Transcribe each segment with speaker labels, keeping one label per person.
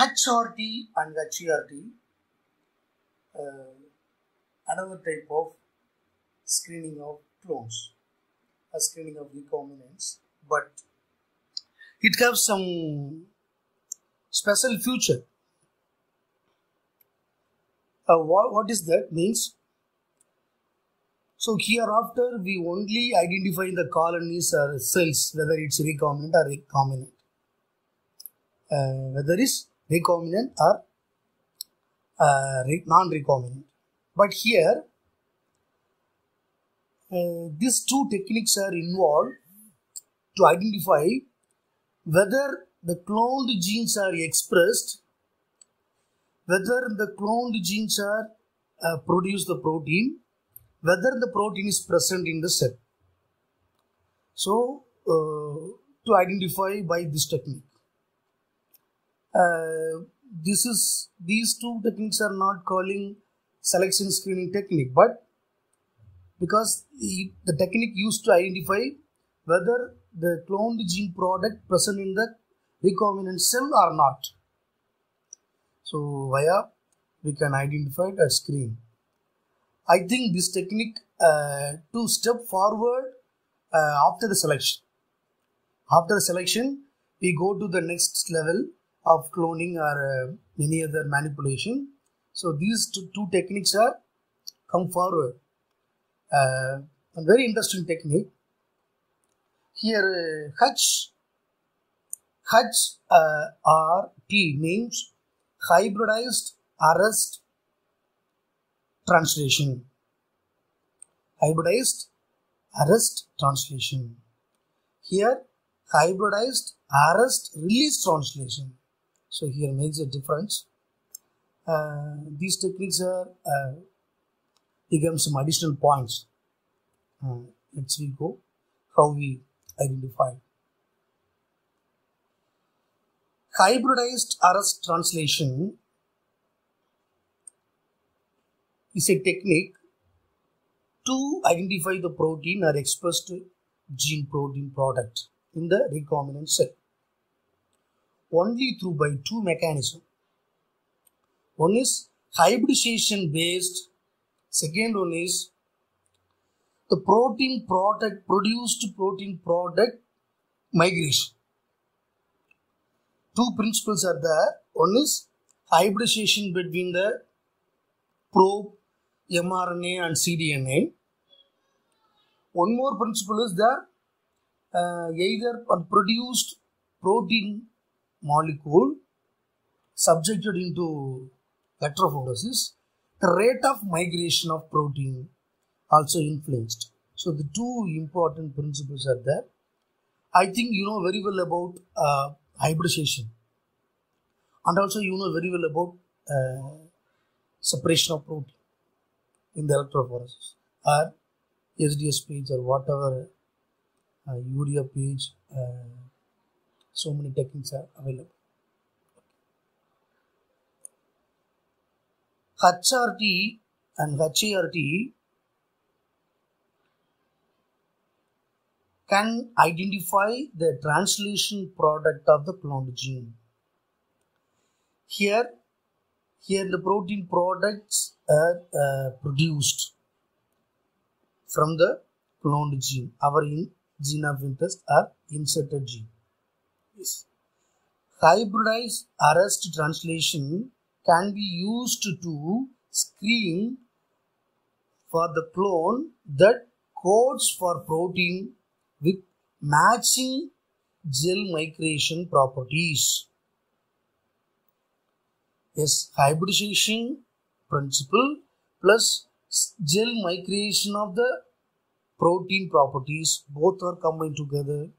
Speaker 1: HRT and HART, uh, another type of screening of clones, a screening of recombinants, but it has some special feature. Uh, what, what is that means? So hereafter we only identify the colonies or cells whether it's recombinant or recombinant. Uh, whether it's recombinant or uh, non-recombinant. But here uh, these two techniques are involved to identify whether the cloned genes are expressed, whether the cloned genes are uh, produce the protein, whether the protein is present in the cell. So, uh, to identify by this technique. Uh, this is these two techniques are not calling selection screening technique, but because the technique used to identify whether the cloned gene product present in the recombinant cell or not. So via we can identify that screen. I think this technique uh, to step forward uh, after the selection. After the selection, we go to the next level of cloning or uh, any other manipulation. So these two, two techniques are come forward. Uh, a very interesting technique. Here uh, H H uh, R T means hybridized arrest translation. Hybridized arrest translation. Here hybridized arrest release translation. So here makes a difference. Uh, these techniques are uh, some additional points. Uh, let's we go how we identify. Hybridized arrest translation is a technique to identify the protein or expressed gene protein product in the recombinant cell only through by two mechanisms. One is hybridization based, second one is the protein product produced protein product migration. Two principles are there. One is hybridization between the probe mRNA and cDNA. One more principle is that uh, either produced protein molecule subjected into electrophoresis, the rate of migration of protein also influenced. So the two important principles are there. I think you know very well about uh, hybridization and also you know very well about uh, separation of protein in the electrophoresis or SDS PAGE or whatever uh, urea PAGE uh, so many techniques are available. HRT and HART can identify the translation product of the cloned gene. Here, here the protein products are uh, produced from the cloned gene. Our in, gene of interest are inserted gene. Yes. Hybridized arrest translation can be used to screen for the clone that codes for protein with matching gel migration properties. Yes, hybridization principle plus gel migration of the protein properties both are combined together.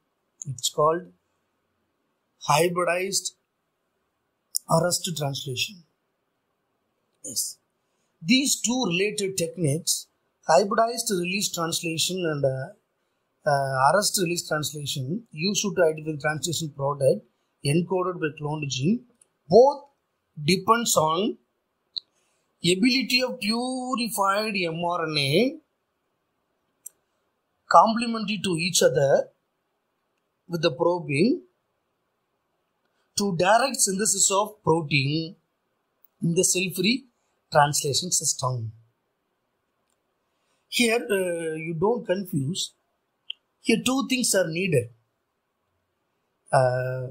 Speaker 1: It's called hybridized arrest translation. Yes. These two related techniques, hybridized release translation and uh, uh, arrest release translation, used to identify translation product encoded by cloned gene, both depends on ability of purified mRNA complementary to each other with the probing to direct synthesis of protein in the cell-free translation system. Here, uh, you don't confuse. Here, two things are needed. Uh,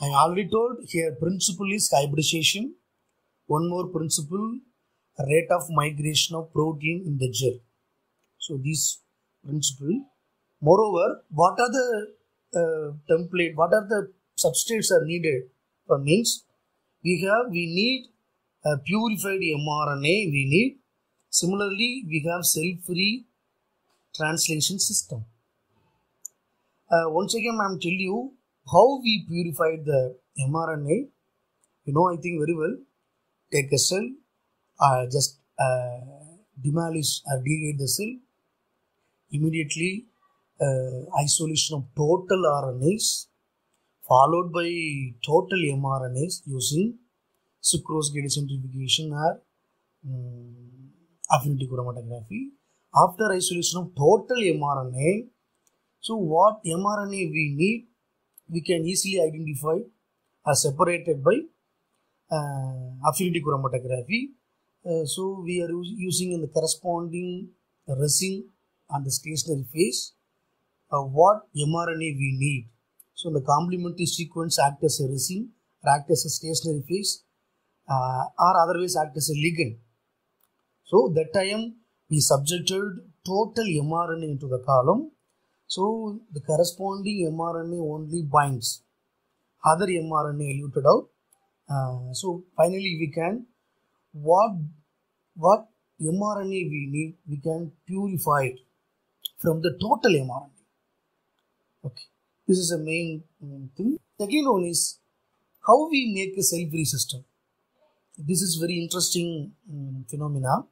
Speaker 1: I already told here principle is hybridization. One more principle, rate of migration of protein in the gel. So this principle. Moreover, what are the uh, template? What are the substrates are needed? Uh, means we have we need a purified mRNA. We need similarly we have cell-free translation system. Uh, once again, I am tell you how we purified the mRNA. You know, I think very well. Take a cell, uh, just uh, demolish or degrade the cell. Immediately, uh, isolation of total RNAs followed by total mRNAs using sucrose gradient centrifugation or um, affinity chromatography. After isolation of total mRNA, so what mRNA we need, we can easily identify are separated by uh, affinity chromatography. Uh, so we are using in the corresponding resin and the stationary phase uh, what mRNA we need. So the complementary sequence act as a resin or act as a stationary phase uh, or otherwise act as a ligand. So that time we subjected total mRNA into the column. So the corresponding mRNA only binds other mRNA eluted out. Uh, so finally we can what what mRNA we need we can purify it from the total mRNA. Okay, this is the main thing. Second one is how we make a cell-free system. This is very interesting um, phenomena.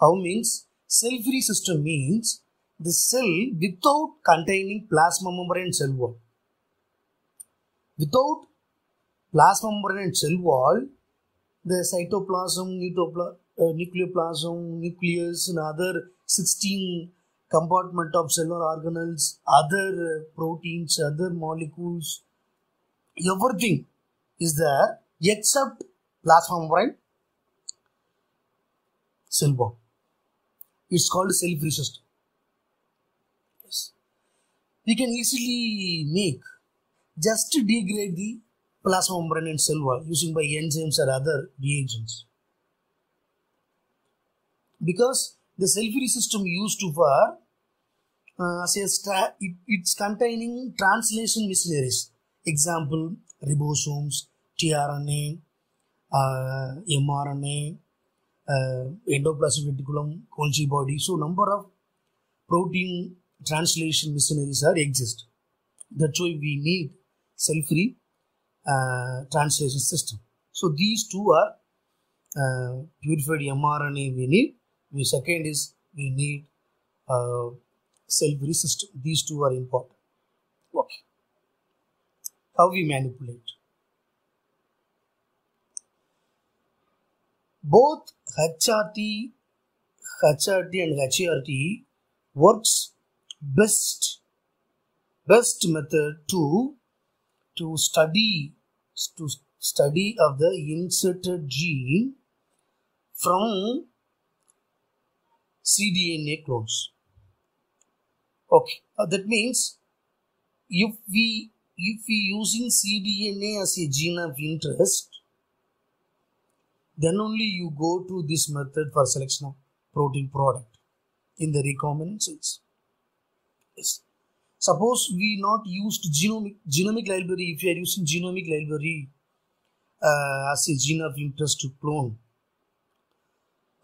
Speaker 1: How means cell-free system means the cell without containing plasma membrane cell wall. Without plasma membrane and cell wall, the cytoplasm, uh, nucleoplasm, nucleus, and other 16 compartment of cellular organelles, other uh, proteins, other molecules, everything is there except plasma membrane cell wall. It's called cell-free system. Yes. We can easily make just degrade the plasma membrane and cell wall using by enzymes or other reagents. Because the cell-free system used to for uh, say it, it's containing translation machineries. Example, ribosomes, tRNA, uh, mRNA, uh, endoplasmic reticulum, Golgi body. So number of protein translation machineries are exist. That's why we need cell-free uh, translation system. So these two are uh, purified mRNA we need. The second is we need uh, cell-free. These two are important. Okay. How we manipulate. Both HRT, HRT and HRT works best best method to to study to study of the inserted gene from cDNA clones. Okay, uh, that means if we if we using cDNA as a gene of interest, then only you go to this method for selection of protein product in the recombinant cells. Yes. Suppose we not used genomic genomic library. If you are using genomic library uh, as a gene of interest to clone,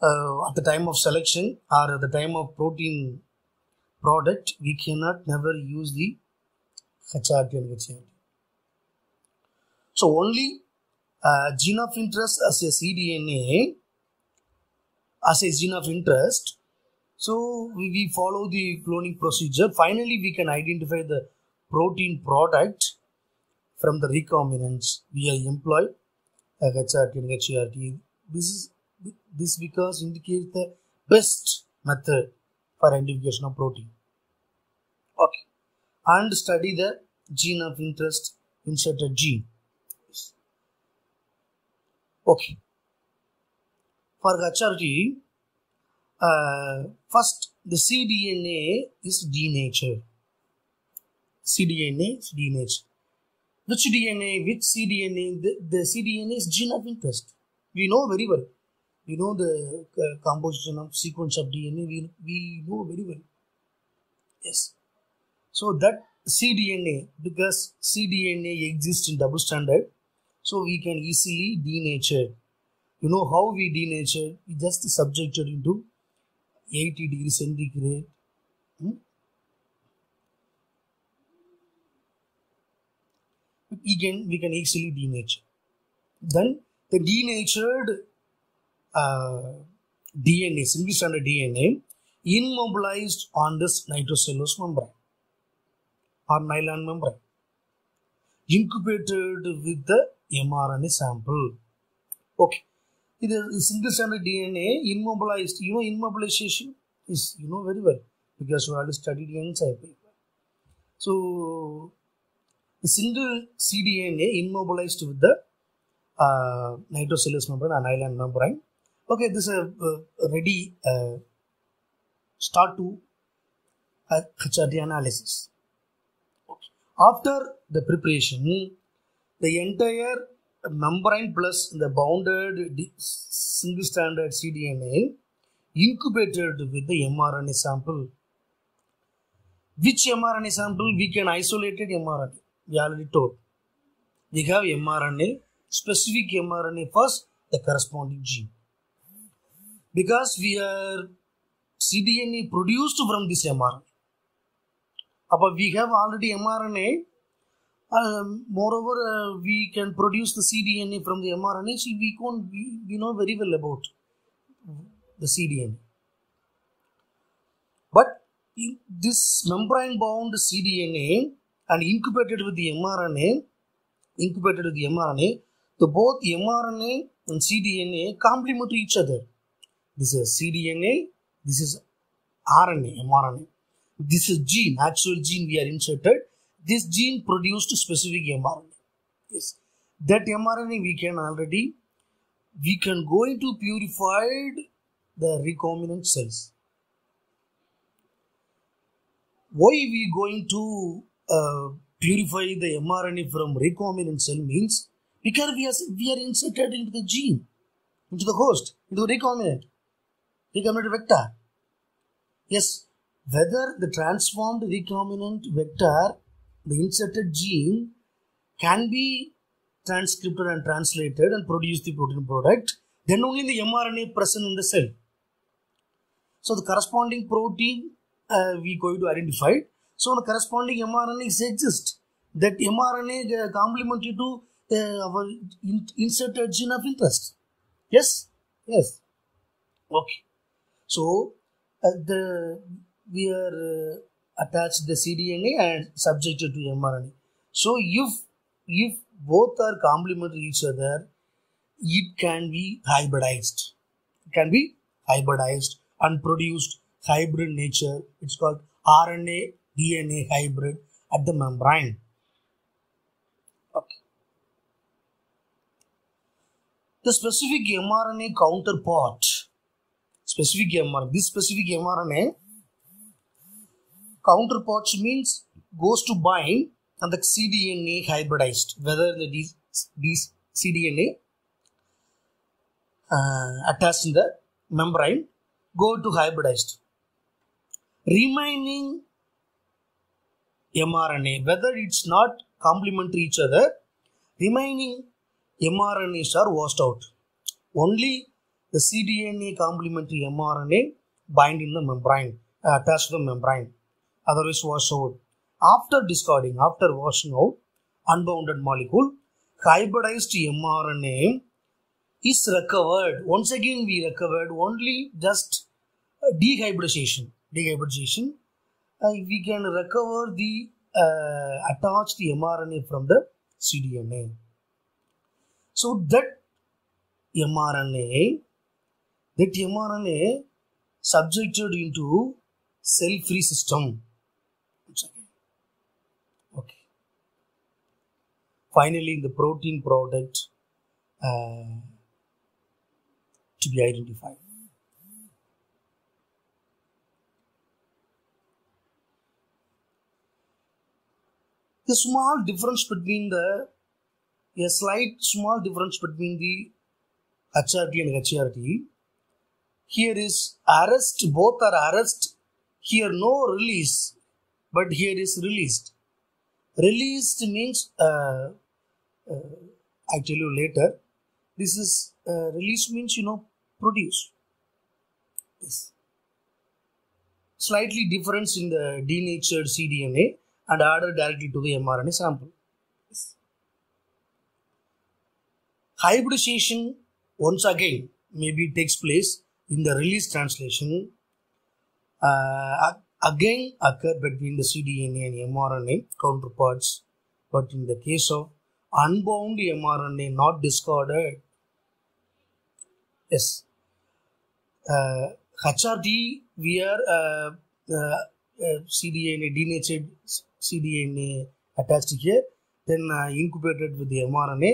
Speaker 1: uh, at the time of selection or at the time of protein product, we cannot never use the HRT and HRT. So only uh, gene of interest as a cDNA as a gene of interest. So we, we follow the cloning procedure. Finally, we can identify the protein product from the recombinants. We are employed uh, HRT and HRT. This is this because indicates the best method for identification of protein. Okay. And study the gene of interest inserted gene. Okay. For HRT, uh, first the cDNA is denatured. cDNA is denatured. Which DNA, which cDNA? The, the cDNA is gene of interest. We know very well. We know the uh, composition of sequence of DNA. We, we know very well. Yes. So that cDNA, because cDNA exists in double standard, so we can easily denature. You know how we denature? We just subjected into 80 degrees centigrade. Hmm? Again, we can easily denature. Then the denatured DNA, single stranded DNA, immobilized on this nitrocellulose membrane or nylon membrane, incubated with the mRNA sample. Okay, it is single stranded DNA immobilized. You know, immobilization is you know very well because you already studied enzyme paper. So, single cDNA immobilized with the uh, nitrocellulose membrane and nylon membrane. Okay, this is a, a ready uh, start to uh, HRT analysis. After the preparation, the entire membrane plus the bounded single standard cDNA incubated with the mRNA sample. Which mRNA sample? We can isolated mRNA. We already told. We have mRNA, specific mRNA first, the corresponding gene. Because we are cDNA produced from this mRNA. But we have already mRNA. Um, moreover, uh, we can produce the cDNA from the mRNA. So we, can, we, we know very well about the cDNA. But this membrane bound cDNA and incubated with the mRNA, incubated with the mRNA, the both mRNA and cDNA complement each other. This is cDNA, this is RNA, mRNA. This is gene, actual gene we are inserted. This gene produced specific mRNA. Yes. That mRNA we can already, we can go into purified the recombinant cells. Why we going to uh, purify the mRNA from recombinant cell means because we are, we are inserted into the gene, into the host, into the recombinant, recombinant vector. Yes, whether the transformed recombinant vector, the inserted gene, can be transcribed and translated and produce the protein product, then only the mRNA present in the cell. So the corresponding protein uh, we going to identify. So the corresponding mRNA exists. That mRNA uh, complementary to uh, our in, inserted gene of interest. Yes, yes. Okay. So uh, the we are uh, attached the cDNA and subjected to mRNA. So if if both are complementary each other, it can be hybridized. It can be hybridized and produced hybrid nature. It's called RNA DNA hybrid at the membrane. Okay. The specific mRNA counterpart, specific mRNA, this specific mRNA counterparts means goes to bind and the cDNA hybridized, whether the these, cDNA uh, attached in the membrane go to hybridized. Remaining mRNA, whether it's not complementary each other, remaining mRNAs are washed out. Only the cDNA complementary mRNA bind in the membrane, uh, attached to the membrane, otherwise washed out. After discarding, after washing out unbounded molecule, hybridized mRNA is recovered. Once again, we recovered only just dehybridization. Dehybridization. Uh, we can recover the uh, attached mRNA from the cDNA. So that mRNA, that mRNA subjected into cell-free system. Okay. finally the protein product uh, to be identified. The small difference between the a slight small difference between the HRT and HRT. Here is arrest, both are arrest. Here no release, but here is released. Released means, uh, uh, I tell you later, this is uh, release means, you know, produce. Yes. Slightly difference in the denatured cDNA and added directly to the mRNA sample. Yes. Hybridization once again maybe takes place in the release translation uh, again occur between the cDNA and mRNA counterparts but in the case of unbound mRNA not discarded yes uh, HRT we are uh, uh, cDNA denatured cDNA attached here then uh, incubated with the mRNA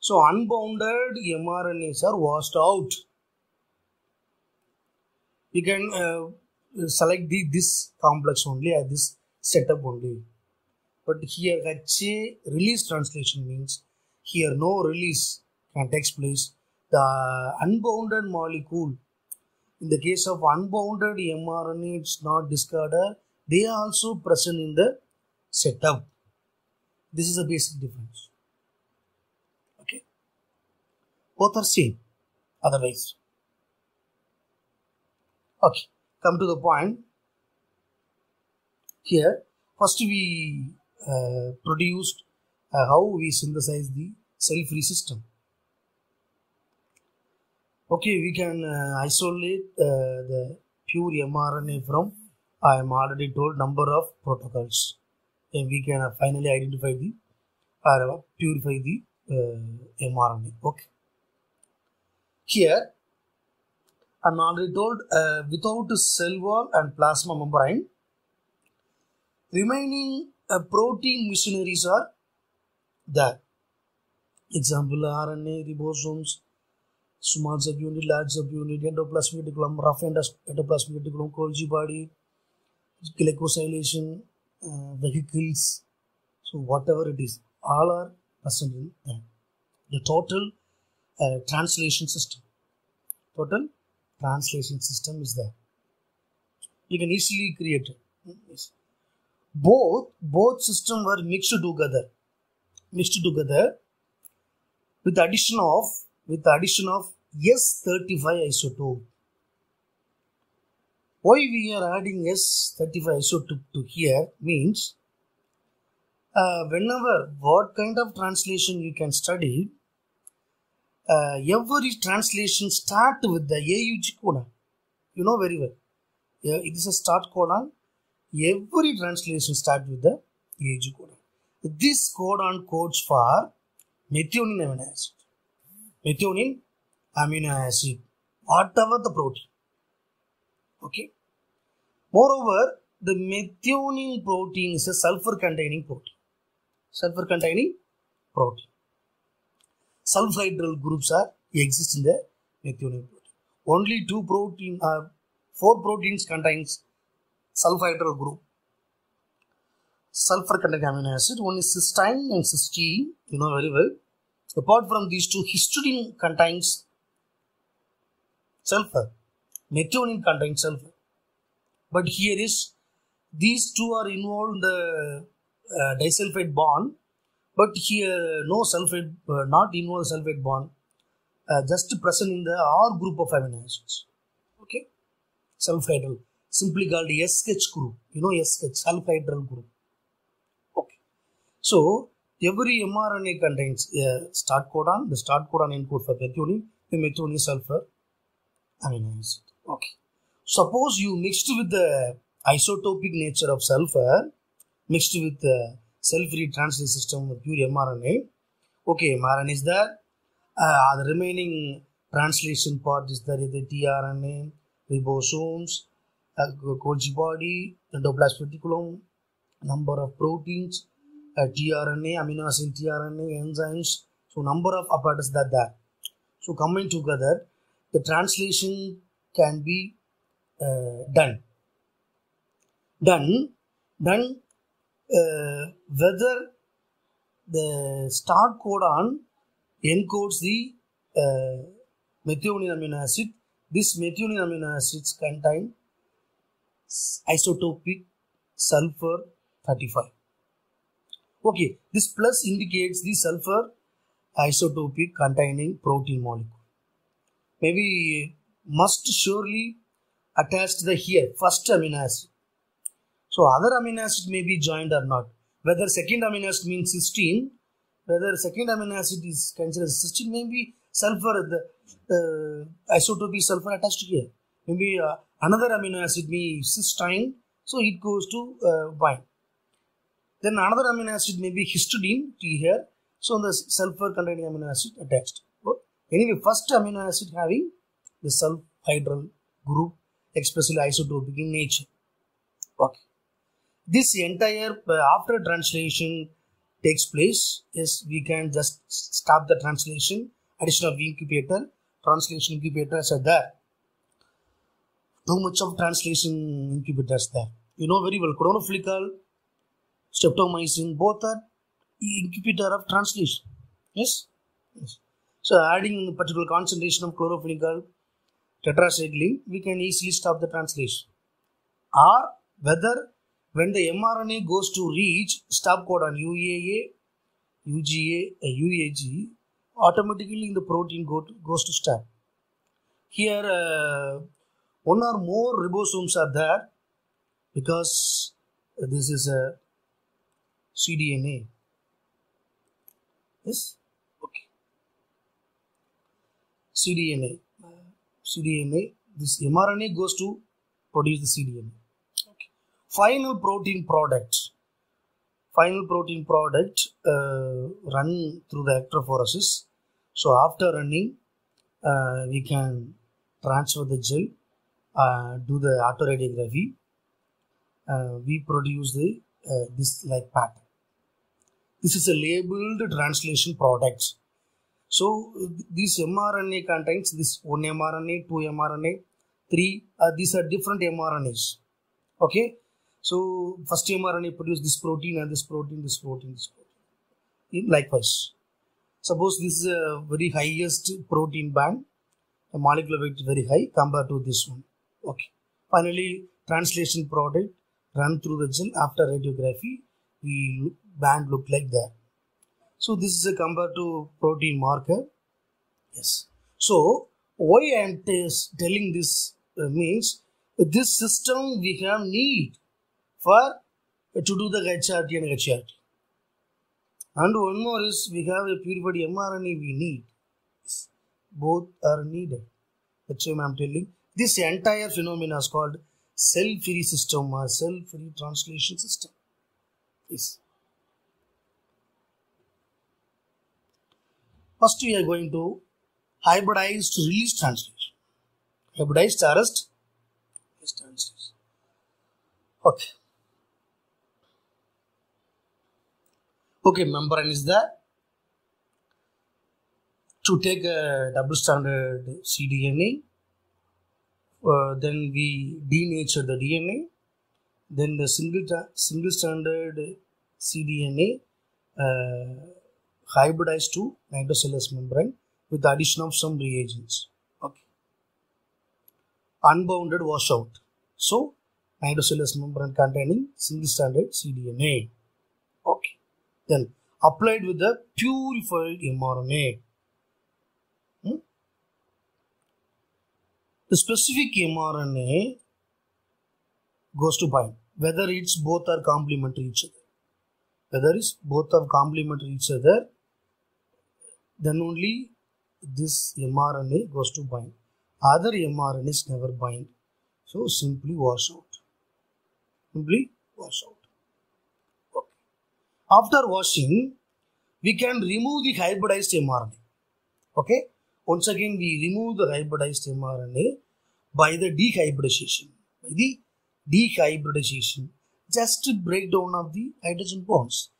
Speaker 1: so unbounded mRNAs are washed out. You can uh, select the this complex only or this setup only. But here HA release translation means here no release can take place. The unbounded molecule, in the case of unbounded mRNA, it's not discarded. They are also present in the setup. This is a basic difference okay both are same otherwise okay come to the point. Here first we uh, produced uh, how we synthesize the cell-free system. Okay we can uh, isolate uh, the pure mRNA from I am already told number of protocols. And we can finally identify the or purify the uh, mRNA. Okay. Here, I'm already told uh, without cell wall and plasma membrane, remaining uh, protein missionaries are there. Example RNA, ribosomes, small subunit, large subunit, endoplasmic reticulum, rough endoplasmic reticulum, Golgi body, glycosylation, uh, vehicles. So whatever it is, all are present in that. The total uh, translation system. Total translation system is there. You can easily create. Both both systems were mixed together. Mixed together with the addition of with the addition of S35 isotope. Why we are adding S35 isotope to here means uh, whenever what kind of translation you can study uh, every translation start with the AUG codon. You know very well. Yeah, it is a start codon. Every translation start with the AUG codon. This codon codes for methionine amino acid. Methionine amino acid. Whatever the protein. Okay. Moreover, the methionine protein is a sulfur containing protein. Sulfur containing protein sulfhydryl groups are exist in the methionine protein. Only two protein or uh, four proteins contains sulfhydryl group. Sulfur containing amino acid. One is cysteine and cysteine. You know very well. Apart from these two, histidine contains sulfur. Methionine contains sulfur. But here is these two are involved in the uh, disulfide bond but here no sulfate, uh, not involved sulfate bond, uh, just present in the R group of amino acids. Okay, sulfhydryl, simply called SH group. You know SH, sulfhydryl group. Okay, so every mRNA contains a start codon. The start codon encode for methionine, the methionine sulfur amino acid. Okay, suppose you mixed with the isotopic nature of sulfur, mixed with the cell-free translation system with pure mRNA. Okay, mRNA is there. Uh, the remaining translation part is there, the tRNA, ribosomes, uh, Golgi body, endoplasmic reticulum, number of proteins, uh, tRNA, amino acid tRNA, enzymes. So number of apparatus that there. So combined together, the translation can be uh, done. Done, done. Uh, whether the start codon encodes the uh, methionine amino acid. This methionine amino acids contain isotopic sulfur 35. Okay, this plus indicates the sulfur isotopic containing protein molecule. Maybe must surely attach the here first amino acid. So other amino acid may be joined or not. Whether second amino acid means cysteine, whether second amino acid is considered cysteine, maybe sulfur, the uh, isotopic sulfur attached here. Maybe uh, another amino acid may be cysteine, so it goes to uh, bind. Then another amino acid may be histidine, T here, so the sulfur containing amino acid attached. So, anyway, first amino acid having the sulfhydryl group, especially isotopic in nature. Okay. This entire uh, after translation takes place, is we can just stop the translation. Addition of incubator, translation incubators are there. Too much of translation incubators there. You know very well, chloramphenicol, streptomycin, both are incubator of translation. Yes? yes. So adding particular concentration of chlorophyll tetracycline, we can easily stop the translation. Or whether when the mRNA goes to reach stop codon UAA, UGA, uh, UAG, automatically the protein go to, goes to stop. Here, uh, one or more ribosomes are there because this is a cDNA. Yes? Okay. cDNA. Uh, cDNA. This mRNA goes to produce the cDNA. Final protein product. Final protein product uh, run through the electrophoresis. So after running, uh, we can transfer the gel, uh, do the autoradiography. Uh, we produce the uh, this like pattern. This is a labeled translation product. So this mRNA contains this one mRNA, two mRNA, three. Uh, these are different mRNAs. Okay. So first mRNA produce this protein and this protein, this protein, this protein. Likewise, suppose this is a very highest protein band, the molecular weight is very high compared to this one. Okay. Finally, translation product run through the gel after radiography, we band look like that. So this is a compared to protein marker. Yes. So why I am telling this uh, means this system we have need for uh, to do the HRT and HRT. And one more is we have a purified mRNA we need. Both are needed. That's why I am telling. This entire phenomenon is called cell-free system or cell-free translation system. Yes. First, we are going to hybridized release translation. Hybridized arrest release. Okay. Okay, membrane is there. To take a double standard cDNA, uh, then we denature the DNA, then the single single standard cDNA uh, hybridized to nitrocellulose membrane with the addition of some reagents. Okay. Unbounded washout. So, nitrocellulose membrane containing single standard cDNA. Then applied with the purified mRNA. Hmm? The specific mRNA goes to bind, whether it's both are complementary each other. Whether it's both are complementary each other, then only this mRNA goes to bind. Other mRNAs never bind. So simply wash out. Simply wash out. After washing, we can remove the hybridized mRNA. Okay. Once again, we remove the hybridized mRNA by the dehybridization. By the dehybridization, just breakdown of the hydrogen bonds.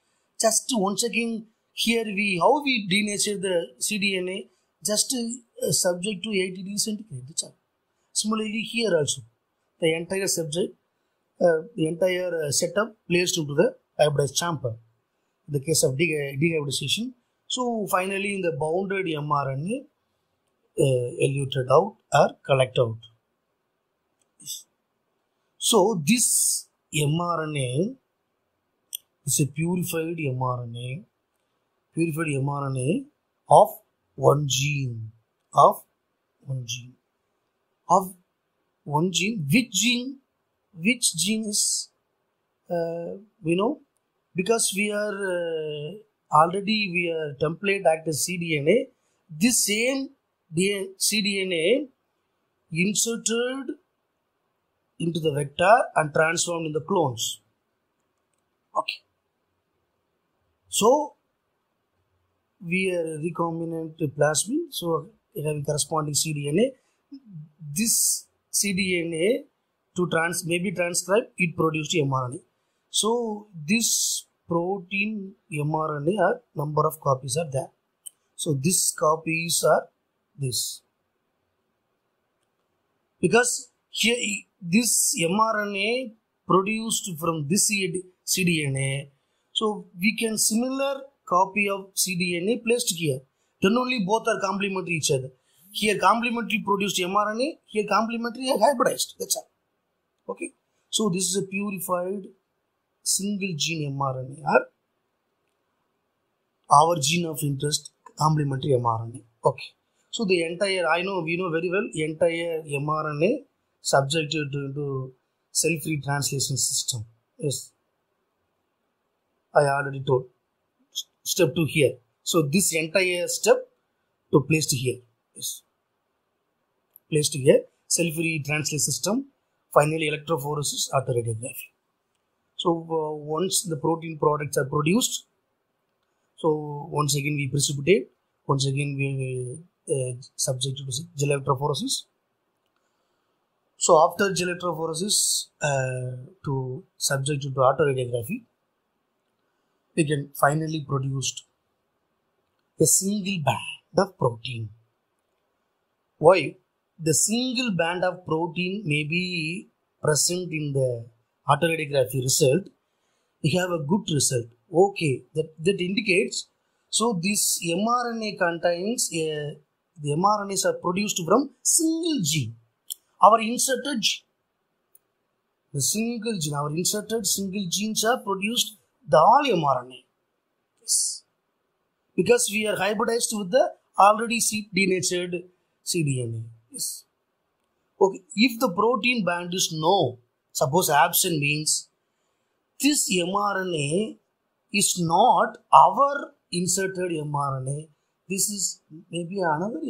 Speaker 1: just once again here we how we denature the cDNA just uh, subject to 80 degrees centigrade. Similarly here also the entire subject, uh, the entire uh, setup placed into the hybridized chamber. The case of de- dehybridization, so finally in the bounded mRNA uh, eluted out or collect out. So this mRNA is a purified mRNA, purified mRNA of one gene, of one gene, of one gene. Which gene? Which gene is uh, we know because we are uh, already we are template active cDNA. This same DNA, cDNA inserted into the vector and transformed in the clones. Okay. So we are recombinant plasmid, so having corresponding cDNA. This cDNA to trans maybe transcribe it produced mRNA. So this protein mRNA number of copies are there. So this copies are this because here this mRNA produced from this cDNA. So we can similar copy of cDNA placed here. Then only both are complementary each other. Here complementary produced mRNA, here complementary hybridized. That's all. Okay. So this is a purified single gene mRNA or our gene of interest complementary mRNA. Okay. So the entire, I know, we know very well, entire mRNA subjected to, to cell-free translation system. Yes. I already told. Step 2 here. So this entire step to placed here. Yes. Placed here. Cell-free translation system. Finally electrophoresis autoradiography. So uh, once the protein products are produced, so once again we precipitate, once again we uh, subject to gel electrophoresis. So after gel electrophoresis uh, to subject to autoradiography, we can finally produce a single band of protein. Why? The single band of protein may be present in the autoradiography result. We have a good result. Okay, that, that indicates so this mRNA contains the mRNAs are produced from single gene. Our inserted. The single gene, our inserted single genes are produced the all mRNA. Yes. Because we are hybridized with the already denatured cDNA. Yes. Okay. If the protein band is no, suppose absent means this mRNA is not our inserted mRNA. This is maybe another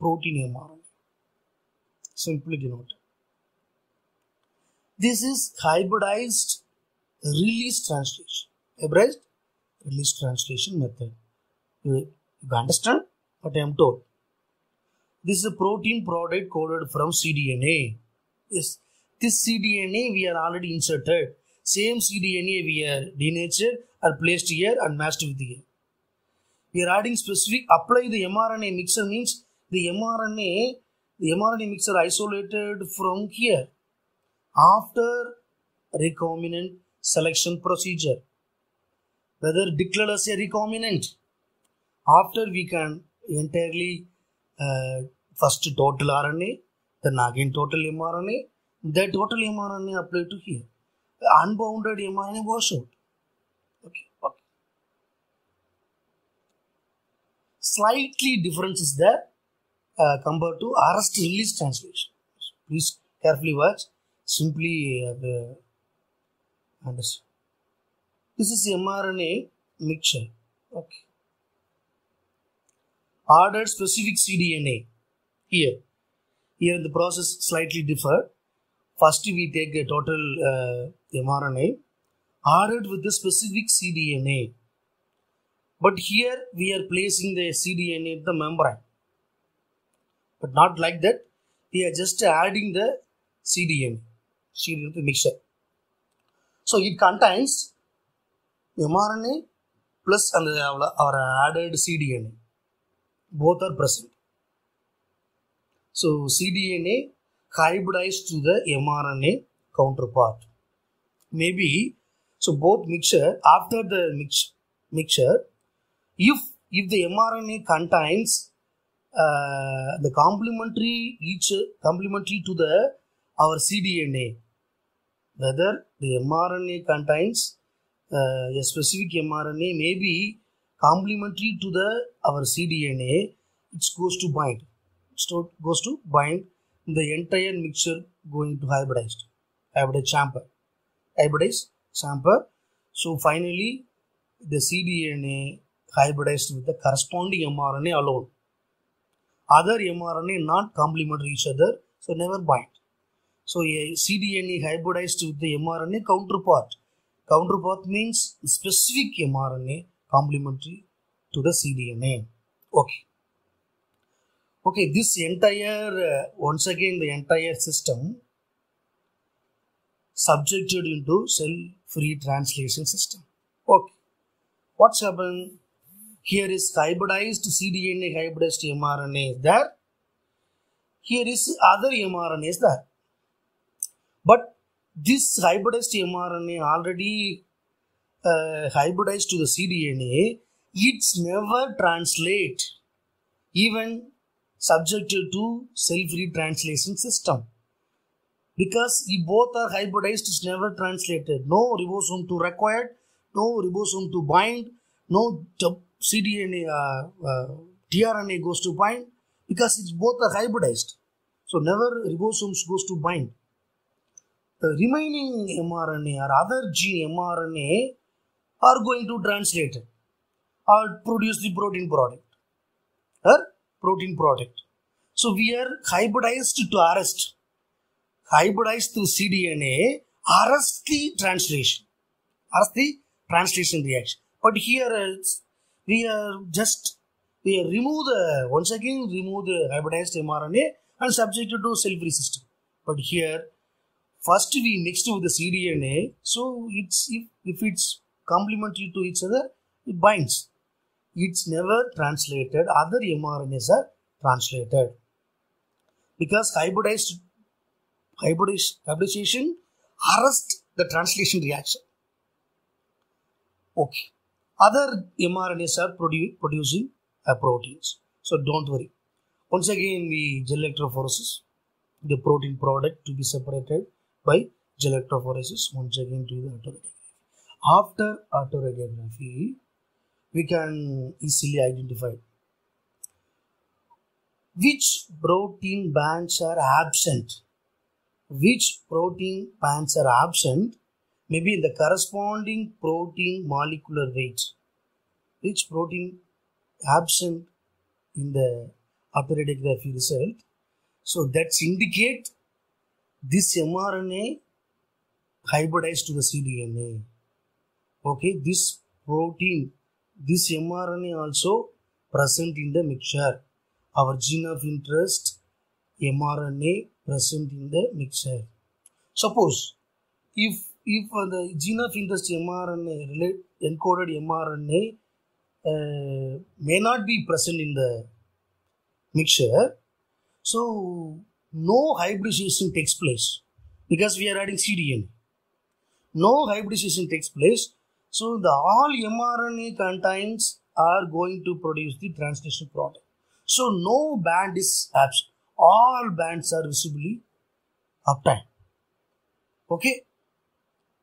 Speaker 1: protein mRNA. Simply denote. This is hybridized release translation. Hybridized release translation method. You, you understand what I am told? This is a protein product coded from cDNA. Yes, this cDNA we are already inserted. Same cDNA we are denatured are placed here and matched with here. We are adding specific apply the mRNA mixer means the mRNA the mRNA mixer isolated from here after recombinant selection procedure whether declared as a recombinant after we can entirely uh, first total RNA then again total mRNA the total mRNA applied to here. The unbounded mRNA wash out. Okay, okay. slightly difference is there uh, compared to arrest release translation. Please carefully watch. Simply uh, understand. This is mRNA mixture. Okay. Ordered specific cDNA here. Here the process slightly differ first we take a total uh, mRNA ordered with the specific cDNA but here we are placing the cDNA in the membrane but not like that we are just adding the cDNA cDNA mixture so it contains mRNA plus and our added cDNA. Both are present. So cDNA hybridized to the mRNA counterpart. Maybe so both mixture after the mix, mixture, if if the mRNA contains uh, the complementary each complementary to the our cDNA, whether the mRNA contains uh, a specific mRNA may be complementary to the our cDNA, it goes to bind. It goes to bind the entire mixture going to hybridized, hybridized chamber, hybridized chamber. So finally, the cDNA hybridized with the corresponding mRNA alone. Other mRNA not complementary each other, so never bind. So a cDNA hybridized with the mRNA counterpart. Counterpart means specific mRNA complementary to the cDNA. Okay. Okay, this entire, uh, once again, the entire system subjected into cell-free translation system. Okay. What's happened? Here is hybridized cDNA hybridized mRNA is there. Here is other mRNA is there. But this hybridized mRNA already uh, hybridized to the cDNA, it's never translate even subjected to cell-free translation system. Because if both are hybridized, it's never translated. No ribosome to required, no ribosome to bind, no cDNA, uh, uh, tRNA goes to bind because it's both are hybridized. So never ribosomes goes to bind. The remaining mRNA or other gene mRNA are going to translate or produce the protein product or protein product. So we are hybridized to arrest, hybridized to cDNA, arrest the translation, arrest the translation reaction. But here else we are just we are remove the once again remove the hybridized mRNA and subject it to cell-free system. But here first we mixed with the cDNA, so it's if, if it's complementary to each other, it binds. It's never translated. Other mRNAs are translated because hybridized hybridization arrest the translation reaction. Okay. Other mRNAs are produ producing uh, proteins. So don't worry. Once again, we gel electrophoresis, the protein product to be separated by gel electrophoresis. Once again, to the autoradiography. After autoradiography, we can easily identify which protein bands are absent. Which protein bands are absent maybe in the corresponding protein molecular weight. Which protein absent in the autoradiography result. So that's indicate this mRNA hybridized to the cDNA. Okay, this protein, this mRNA also present in the mixture. Our gene of interest mRNA present in the mixture. Suppose if if uh, the gene of interest mRNA encoded mRNA uh, may not be present in the mixture, so no hybridization takes place because we are adding cDNA. No hybridization takes place, so the all mRNA contains are going to produce the translation product. So no band is absent. All bands are visibly uptime. Okay.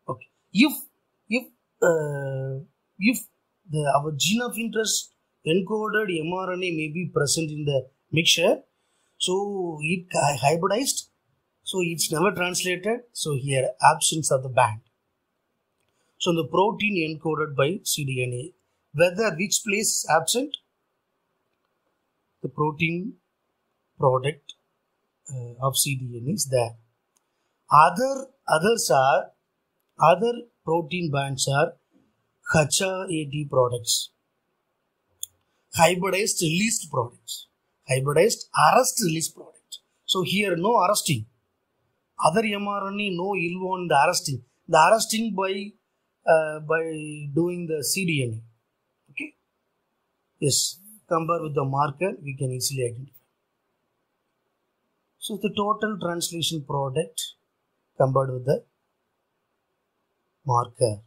Speaker 1: Okay. If if uh, if the our gene of interest encoded mRNA may be present in the mixture, so it hybridized, so it's never translated. So here absence of the band. So the protein encoded by cDNA, whether which place is absent, the protein product uh, of cDNA is there. Other others are other protein bands are HRAT products, hybridized released products, hybridized arrest release product. So here no arresting. Other mRNA no ill on the arresting. The arresting by uh, by doing the cDNA. Okay. Yes, compare with the marker, we can easily identify. So the total translation product compared with the marker.